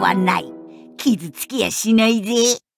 はない。傷つきやしないぜ。